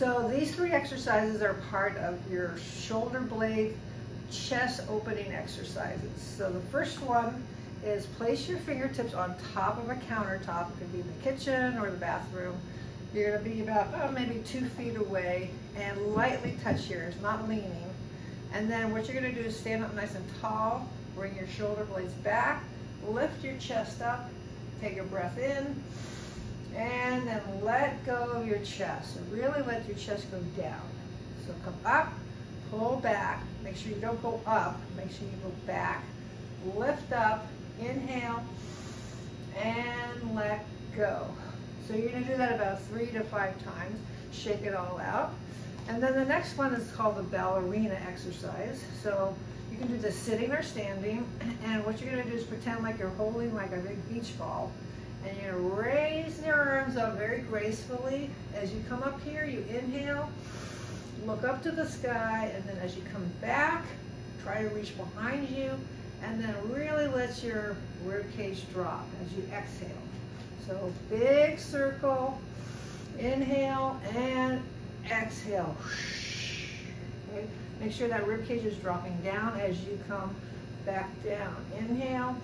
So these three exercises are part of your shoulder blade chest opening exercises. So the first one is place your fingertips on top of a countertop. It could be the kitchen or the bathroom. You're gonna be about oh, maybe two feet away and lightly touch yours, not leaning. And then what you're gonna do is stand up nice and tall, bring your shoulder blades back, lift your chest up, take a breath in, and then let go of your chest. So really let your chest go down. So come up, pull back. Make sure you don't go up. Make sure you go back. Lift up, inhale, and let go. So you're gonna do that about three to five times. Shake it all out. And then the next one is called the ballerina exercise. So you can do this sitting or standing. And what you're gonna do is pretend like you're holding like a big beach ball. And you're gonna raise your arms up very gracefully. As you come up here, you inhale, look up to the sky, and then as you come back, try to reach behind you, and then really let your rib cage drop as you exhale. So big circle, inhale and exhale. Okay. Make sure that rib cage is dropping down as you come back down. Inhale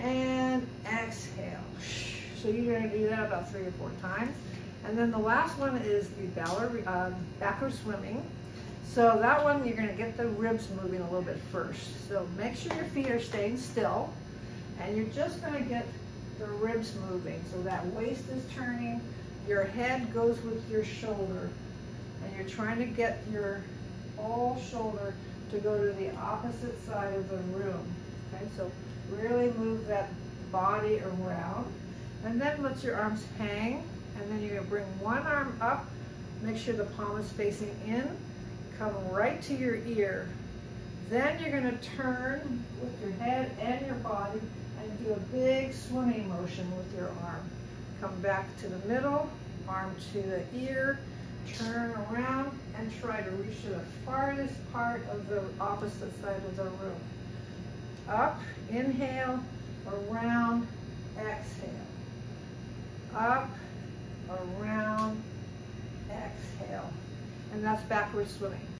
and exhale. So you're going to do that about three or four times. And then the last one is the ballerina, um, backward swimming. So that one, you're gonna get the ribs moving a little bit first. So make sure your feet are staying still, and you're just gonna get the ribs moving. So that waist is turning, your head goes with your shoulder, and you're trying to get your whole shoulder to go to the opposite side of the room. Okay, so really move that body around. And then let your arms hang, and then you're gonna bring one arm up, make sure the palm is facing in, come right to your ear. Then you're gonna turn with your head and your body and do a big swimming motion with your arm. Come back to the middle, arm to the ear, turn around and try to reach to the farthest part of the opposite side of the room. Up, inhale, around, exhale. Up, around, exhale. And that's backward swimming.